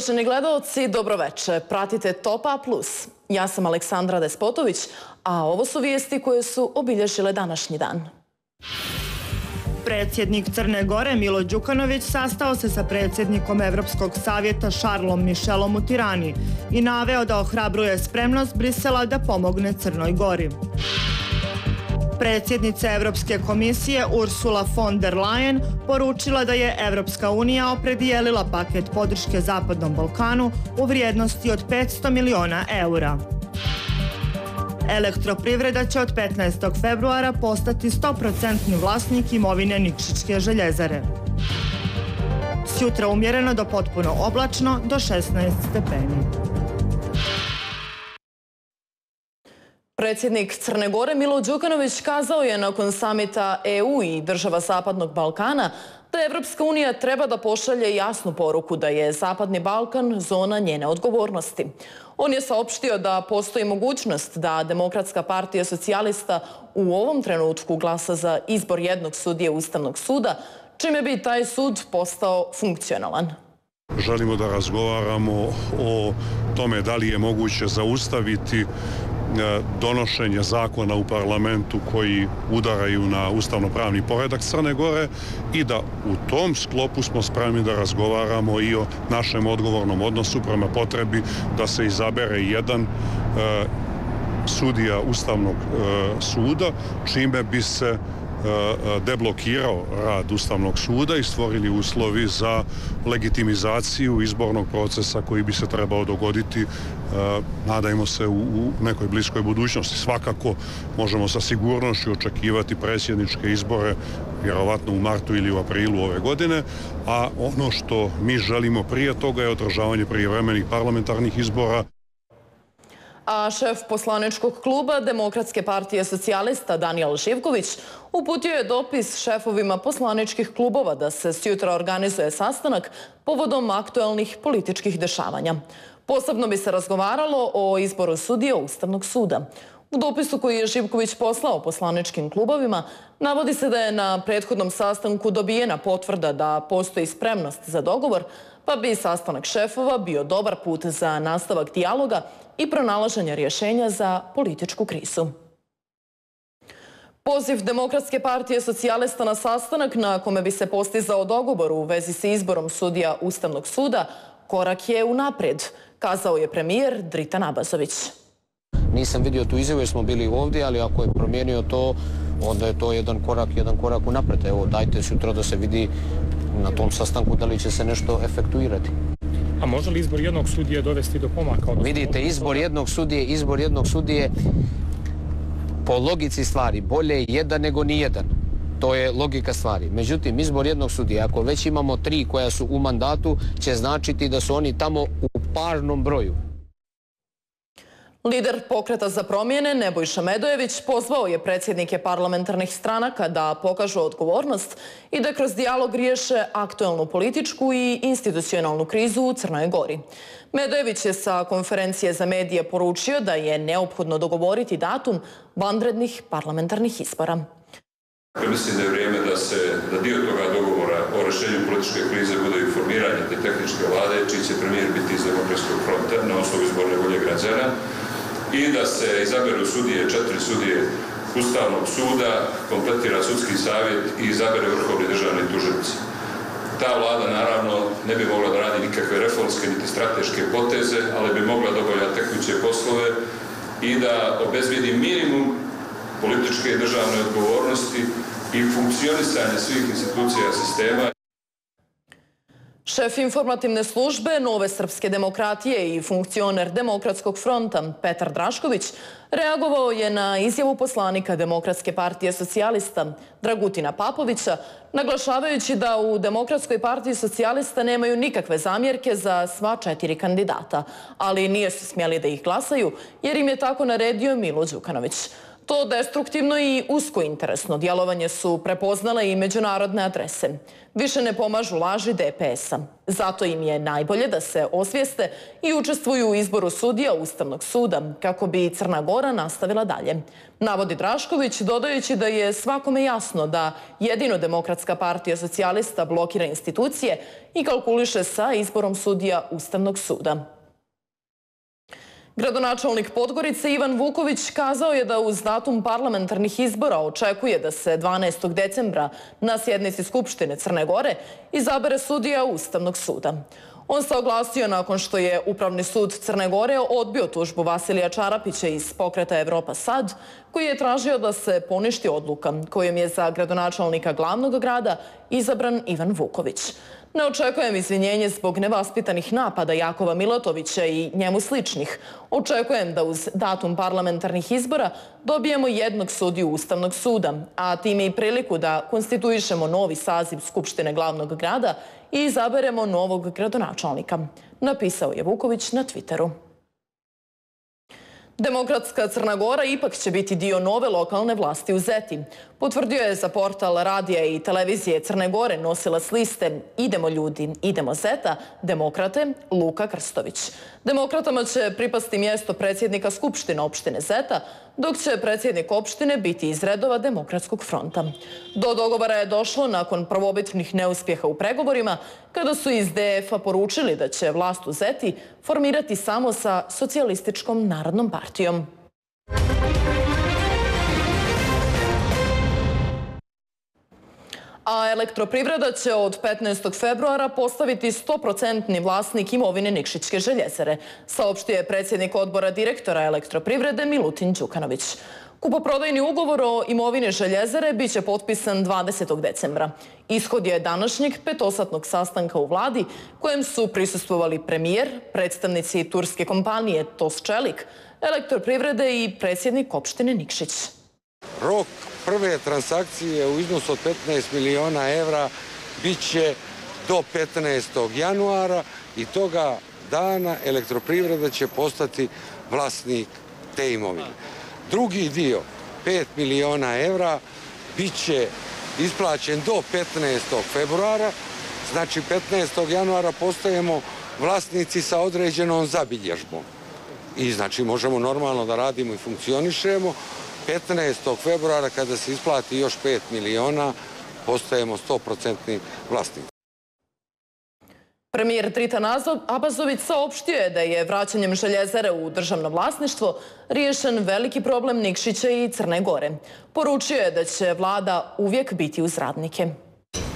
Uvaženi gledalci, dobroveče. Pratite Top A+. Ja sam Aleksandra Despotović, a ovo su vijesti koje su obilježile današnji dan. Predsjednik Crne Gore Milo Đukanović sastao se sa predsjednikom Evropskog savjeta Šarlom Mišelom u Tirani i naveo da ohrabruje spremnost Brisela da pomogne Crnoj Gori. Predsjednica Evropske komisije Ursula von der Leyen poručila da je Evropska unija opredijelila paket podrške Zapadnom Balkanu u vrijednosti od 500 miliona eura. Elektroprivreda će od 15. februara postati 100% vlasnik imovine Nikšićke željezare. Sjutra umjereno do potpuno oblačno do 16 stepeni. Predsjednik Crne Gore Milo Đukanović kazao je nakon samita EU i država Zapadnog Balkana da Evropska unija treba da pošalje jasnu poruku da je Zapadni Balkan zona njene odgovornosti. On je saopštio da postoji mogućnost da Demokratska partija socijalista u ovom trenutku glasa za izbor jednog sudije Ustavnog suda, čime bi taj sud postao funkcionalan. Želimo da razgovaramo o tome da li je moguće zaustaviti E, donošenje zakona u parlamentu koji udaraju na ustavno-pravni poredak Crne Gore i da u tom sklopu smo spremni da razgovaramo i o našem odgovornom odnosu prema potrebi da se izabere jedan e, sudija Ustavnog e, suda, čime bi se E, e, deblokirao rad Ustavnog suda i stvorili uslovi za legitimizaciju izbornog procesa koji bi se trebao dogoditi, e, nadajmo se, u nekoj bliskoj budućnosti. Svakako možemo sa sigurnošću očekivati predsjedničke izbore, vjerovatno u martu ili u aprilu ove godine, a ono što mi želimo prije toga je održavanje prijevremenih parlamentarnih izbora a šef poslaničkog kluba Demokratske partije socijalista Daniel Živković uputio je dopis šefovima poslaničkih klubova da se sjutra organizuje sastanak povodom aktuelnih političkih dešavanja. Posebno bi se razgovaralo o izboru sudija Ustavnog suda. U dopisu koji je Živković poslao poslaničkim klubovima, navodi se da je na prethodnom sastanku dobijena potvrda da postoji spremnost za dogovor, pa bi sastanak šefova bio dobar put za nastavak dijaloga i pronalaženje rješenja za političku krizu. Poziv Demokratske partije socijalista na sastanak na kome bi se postizao dogovor u vezi sa izborom sudija Ustavnog suda korak je u napred, kazao je premijer Drita Nabazović. Nisam vidio tu izjavu jer smo bili ovdje, ali ako je promijenio to, onda je to jedan korak, jedan korak u napred. Evo, dajte sutra da se vidi na tom sastanku da li će se nešto efektuirati. A može li izbor jednog sudije dovesti do pomaka? Vidite, izbor jednog sudije, izbor jednog sudije po logici stvari bolje jedan nego ni jedan. To je logika stvari. Međutim, izbor jednog sudija, ako već imamo tri koja su u mandatu, će značiti da su oni tamo u parnom broju. Lider pokreta za promjene Nebojša Medojević pozvao je predsjednike parlamentarnih stranaka da pokažu odgovornost i da kroz dijalog riješe aktuelnu političku i institucionalnu krizu u Crnoj Gori. Medojević je sa konferencije za medije poručio da je neophodno dogovoriti datum vanrednih parlamentarnih izbora. Mislim da je vrijeme da se da dio toga dogovora o rešenju političke krize bude informiranje te tehničke vlade, čiji će premijer biti iz Demokratskog fronta na osnovu izborne volje građana i da se izaberu sudije, četiri sudije Ustavnog suda, kompletira sudski savjet i izabere vrhovni državni tuženici. Ta vlada naravno ne bi mogla da radi nikakve reformske niti strateške poteze, ali bi mogla da obavlja tekuće poslove i da obezvijedi minimum političke i državne odgovornosti i funkcionisanje svih institucija sistema. Šef informativne službe Nove srpske demokratije i funkcioner Demokratskog fronta Petar Drašković reagovao je na izjavu poslanika Demokratske partije socijalista Dragutina Papovića, naglašavajući da u Demokratskoj partiji socijalista nemaju nikakve zamjerke za sva četiri kandidata, ali nije su smjeli da ih glasaju jer im je tako naredio Milo Đukanović. To destruktivno i usko interesno djelovanje su prepoznale i međunarodne adrese. Više ne pomažu laži DPS-a. Zato im je najbolje da se osvijeste i učestvuju u izboru sudija Ustavnog suda, kako bi Crna Gora nastavila dalje. Navodi Drašković, dodajući da je svakome jasno da jedino Demokratska partija socijalista blokira institucije i kalkuliše sa izborom sudija Ustavnog suda. Gradonačelnik Podgorice Ivan Vuković kazao je da uz datum parlamentarnih izbora očekuje da se 12. decembra na sjednici Skupštine Crne Gore izabere sudija Ustavnog suda. On se oglasio nakon što je Upravni sud Crne Gore odbio tužbu Vasilija Čarapića iz pokreta Evropa Sad, koji je tražio da se poništi odluka kojom je za gradonačelnika glavnog grada izabran Ivan Vuković. Ne očekujem izvinjenje zbog nevaspitanih napada Jakova Milotovića i njemu sličnih. Očekujem da uz datum parlamentarnih izbora dobijemo jednog sudiju Ustavnog suda, a time i priliku da konstituišemo novi saziv Skupštine glavnog grada i izaberemo novog gradonačalnika, napisao je Vuković na Twitteru. Demokratska Crna Gora ipak će biti dio nove lokalne vlasti u Zeti. Potvrdio je za portal radija i televizije Crne Gore nosila s liste Idemo ljudi, idemo Zeta, demokrate Luka Krstović. Demokratama će pripasti mjesto predsjednika Skupštine opštine Zeta, dok će predsjednik opštine biti iz redova Demokratskog fronta. Do dogovora je došlo nakon prvobitnih neuspjeha u pregovorima, kada su iz DF-a poručili da će vlast u Zeti formirati samo sa socijalističkom narodnom partijom. A elektroprivreda će od 15. februara postaviti 100% vlasnik imovine Nikšićke željezere, saopštio je predsjednik odbora direktora elektroprivrede Milutin Đukanović. Kupoprodajni ugovor o imovine željezere biće potpisan 20. decembra. Ishod je današnjeg petosatnog sastanka u vladi, kojem su prisustvovali premijer, predstavnici turske kompanije Tos Čelik, elektroprivrede i predsjednik opštine Nikšić. Rok prve transakcije u iznosu od 15 miliona evra bit će do 15. januara i toga dana elektroprivreda će postati vlasnik te imovine. Drugi dio, 5 miliona evra, bit će isplaćen do 15. februara, znači 15. januara postajemo vlasnici sa određenom zabilježbom. I znači možemo normalno da radimo i funkcionišemo, 15. februara kada se isplati još 5 miliona, postajemo 100% vlasnici. Premijer Tritan Abazović saopštio je da je vraćanjem željezare u državno vlasništvo riješen veliki problem Nikšića i Crne Gore. Poručio je da će vlada uvijek biti uz radnike.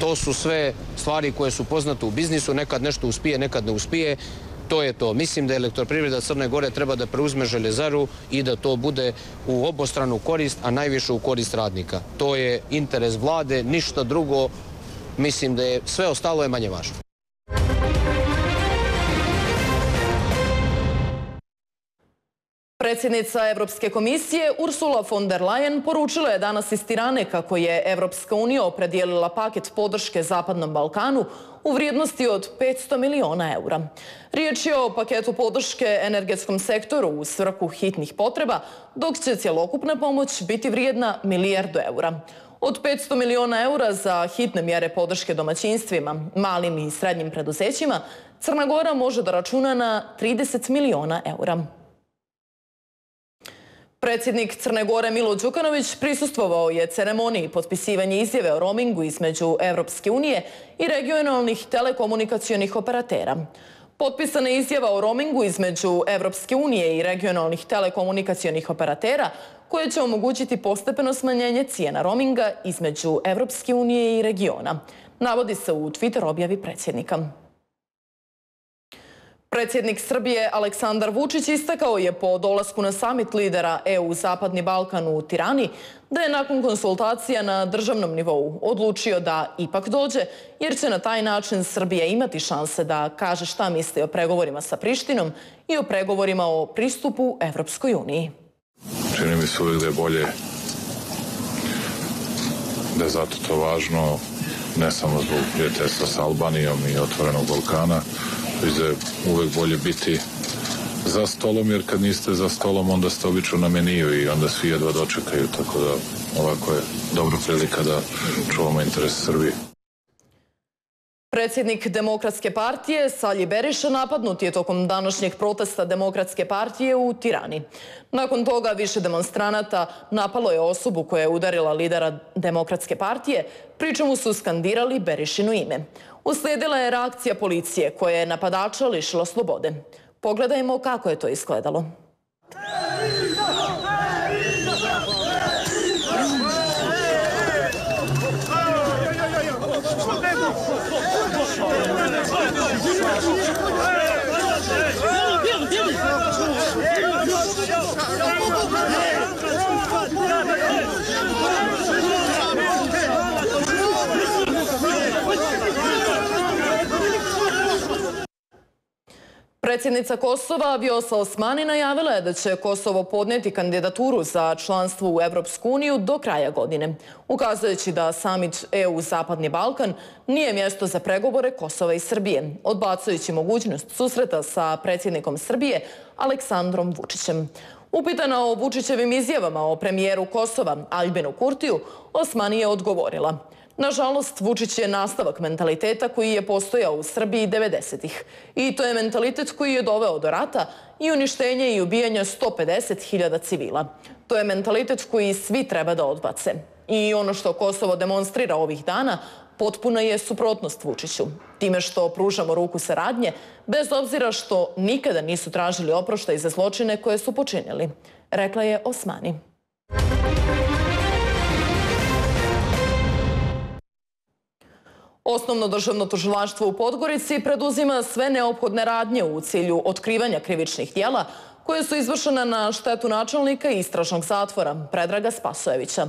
To su sve stvari koje su poznate u biznisu, nekad nešto uspije, nekad ne uspije to je to. Mislim da elektroprivreda Crne Gore treba da preuzme železaru i da to bude u obostranu korist, a najviše u korist radnika. To je interes vlade, ništa drugo. Mislim da je sve ostalo je manje važno. Predsjednica Evropske komisije Ursula von der Leyen poručila je danas iz Tirane kako je Evropska unija opredijelila paket podrške Zapadnom Balkanu u vrijednosti od 500 miliona eura. Riječ je o paketu podrške energetskom sektoru u svrhu hitnih potreba, dok će cjelokupna pomoć biti vrijedna milijardu eura. Od 500 miliona eura za hitne mjere podrške domaćinstvima, malim i srednjim preduzećima, Crna Gora može da računa na 30 miliona eura. Predsjednik Crne Gore Milo Đukanović prisustvovao je ceremoniji potpisivanja izjave o roamingu između Evropske unije i regionalnih telekomunikacijonih operatera. Potpisana izjava o roamingu između Evropske unije i regionalnih telekomunikacijonih operatera koje će omogućiti postepeno smanjenje cijena roaminga između Evropske unije i regiona. Navodi se u Twitter objavi predsjednika. Predsjednik Srbije Aleksandar Vučić istakao je po dolasku na samit lidera EU Zapadni Balkan u Tirani da je nakon konsultacija na državnom nivou odlučio da ipak dođe jer će na taj način Srbija imati šanse da kaže šta misli o pregovorima sa Prištinom i o pregovorima o pristupu Evropskoj uniji. Čini mi se uvijek da je bolje da je zato to važno ne samo zbog prijateljstva sa Albanijom i otvorenog Balkana, već da je uvek bolje biti za stolom, jer kad niste za stolom, onda ste obično na meniju i onda svi jedva dočekaju, tako da ovako je dobra prilika da čuvamo interes Srbije. Predsjednik Demokratske partije Salji Beriša napadnut je tokom današnjeg protesta Demokratske partije u Tirani. Nakon toga više demonstranata napalo je osobu koja je udarila lidera Demokratske partije, pričemu su skandirali Berišinu ime. Uslijedila je reakcija policije koja je napadača lišila slobode. Pogledajmo kako je to izgledalo. Predsjednica Kosova Vjosa Osmani najavila je da će Kosovo podneti kandidaturu za članstvo u Evropsku uniju do kraja godine, ukazujući da samit EU-Zapadni Balkan nije mjesto za pregovore Kosova i Srbije, odbacujući mogućnost susreta sa predsjednikom Srbije Aleksandrom Vučićem. Upitana o Vučićevim izjavama o premijeru Kosova Albinu Kurtiju, Osmani je odgovorila – Nažalost, Vučić je nastavak mentaliteta koji je postojao u Srbiji 90-ih. I to je mentalitet koji je doveo do rata i uništenja i ubijanja 150.000 civila. To je mentalitet koji svi treba da odbace. I ono što Kosovo demonstrira ovih dana potpuno je suprotnost Vučiću. Time što pružamo ruku saradnje, bez obzira što nikada nisu tražili oproštaj za zločine koje su počinili, rekla je Osmani. Osnovno državno tužilaštvo u Podgorici preduzima sve neophodne radnje u cilju otkrivanja krivičnih dijela koje su izvršene na štetu načelnika istražnog zatvora Predraga Spasojevića.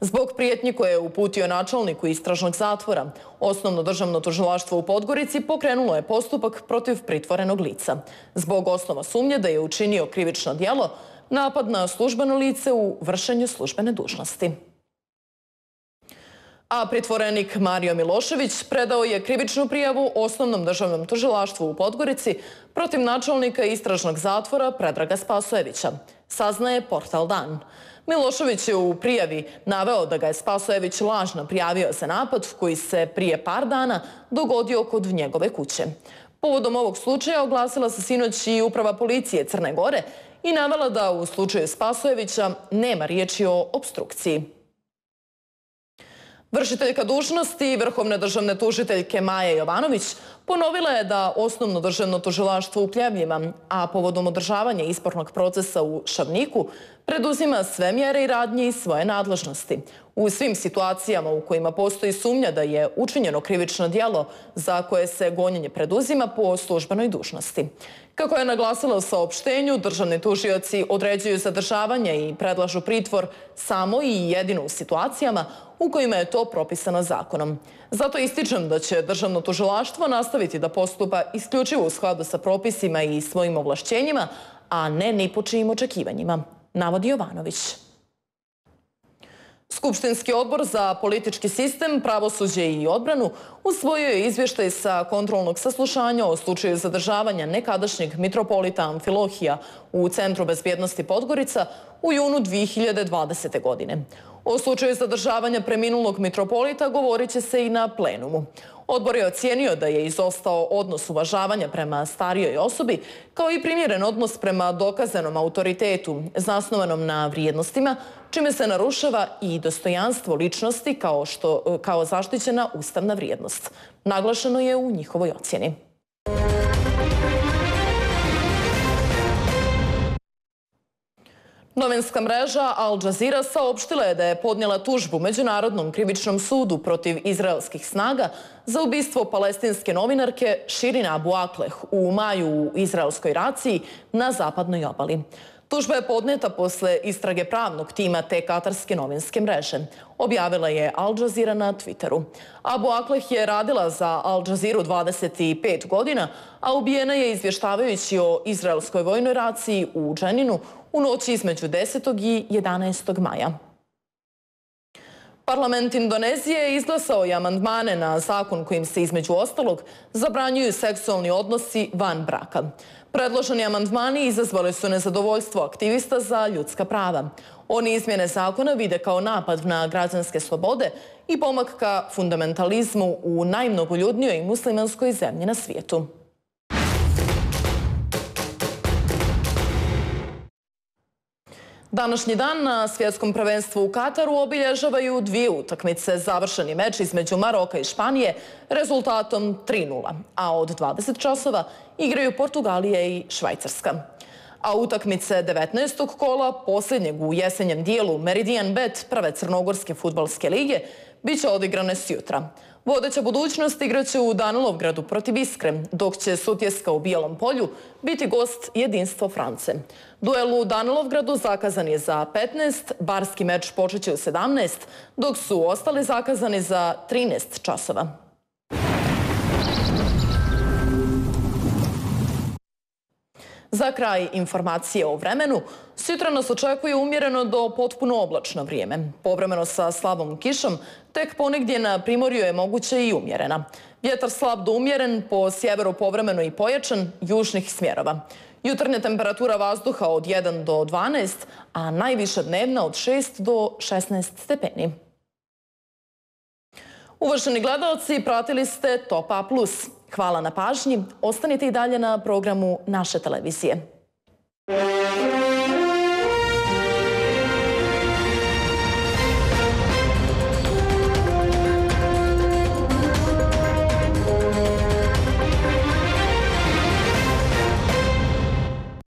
Zbog prijetnji koje je uputio načelniku istražnog zatvora, Osnovno državno tužilaštvo u Podgorici pokrenulo je postupak protiv pritvorenog lica. Zbog osnova sumnje da je učinio krivično dijelo, napad na službeno lice u vršenju službene dužnosti. A pritvorenik Mario Milošević predao je krivičnu prijavu osnovnom državnom tužilaštvu u Podgorici protiv načelnika istražnog zatvora Predraga Spasojevića. Saznaje portal Dan. Milošević je u prijavi naveo da ga je Spasojević lažno prijavio za napad koji se prije par dana dogodio kod njegove kuće. Povodom ovog slučaja oglasila se sinoć i uprava policije Crne Gore i navela da u slučaju Spasojevića nema riječi o obstrukciji. Vršiteljka dužnosti vrhovne državne tužiteljke Maja Jovanović ponovila je da osnovno državno tužilaštvo u Pljevljima, a povodom održavanja ispornog procesa u Šavniku, preduzima sve mjere i radnje iz svoje nadležnosti. U svim situacijama u kojima postoji sumnja da je učinjeno krivično dijelo za koje se gonjenje preduzima po službenoj dužnosti. Kako je naglasila u saopštenju, državni tužioci određuju zadržavanje i predlažu pritvor samo i jedino u situacijama u kojima je to propisano zakonom. Zato ističem da će državno tužilaštvo nastaviti da postupa isključivo u skladu sa propisima i svojim ovlašćenjima, a ne ni po čijim očekivanjima, navodi Jovanović. Skupštinski odbor za politički sistem, pravosuđe i odbranu usvojio je izvještaj sa kontrolnog saslušanja o slučaju zadržavanja nekadašnjeg mitropolita Amfilohija u Centru bezbjednosti Podgorica u junu 2020. godine. O slučaju zadržavanja preminulog mitropolita govorit će se i na plenumu. Odbor je ocijenio da je izostao odnos uvažavanja prema starijoj osobi, kao i primjeren odnos prema dokazanom autoritetu, zasnovanom na vrijednostima, čime se narušava i dostojanstvo ličnosti kao, što, kao zaštićena ustavna vrijednost. Naglašeno je u njihovoj ocjeni. Novinska mreža Al Jazeera saopštila je da je podnijela tužbu Međunarodnom krivičnom sudu protiv izraelskih snaga za ubistvo palestinske novinarke Širina Abu Akleh u maju u izraelskoj raciji na zapadnoj obali. Tužba je podneta posle istrage pravnog tima te katarske novinske mreže. Objavila je Al Jazeera na Twitteru. Abu Akleh je radila za Al Jazeera 25 godina, a ubijena je izvještavajući o izraelskoj vojnoj raciji u Dženinu u noći između 10. i 11. maja. Parlament Indonezije izglasao je amandmane na zakon kojim se između ostalog zabranjuju seksualni odnosi van braka. Predloženi amandmani izazvali su nezadovoljstvo aktivista za ljudska prava. Oni izmjene zakona vide kao napad na građanske slobode i pomak ka fundamentalizmu u najmnogoljudnijoj muslimanskoj zemlji na svijetu. Današnji dan na svjetskom prvenstvu u Kataru obilježavaju dvije utakmice. Završeni meč između Maroka i Španije rezultatom 3-0, a od 20 časova igraju Portugalije i Švajcarska. A utakmice 19. kola, posljednjeg u jesenjem dijelu Meridian Bet prve Crnogorske futbalske lige, bit će odigrane s jutra. Vodeća budućnost igraće u Danilovgradu protiv Iskre, dok će Sutjeska u Bijelom polju biti gost jedinstvo France. Duel u Danilovgradu zakazan je za 15, barski meč počeće u 17, dok su ostali zakazani za 13 časova. Za kraj informacije o vremenu, sutra nas očekuje umjereno do potpuno oblačno vrijeme. Povremeno sa slabom kišom, tek ponegdje na primorju je moguće i umjerena. Vjetar slab do umjeren, po sjeveru povremeno i pojačan, južnih smjerova. Jutarnja temperatura vazduha od 1 do 12, a najviša dnevna od 6 do 16 stepeni. Uvaženi gledalci, pratili ste Top A+. Hvala na pažnji. Ostanite i dalje na programu naše televizije.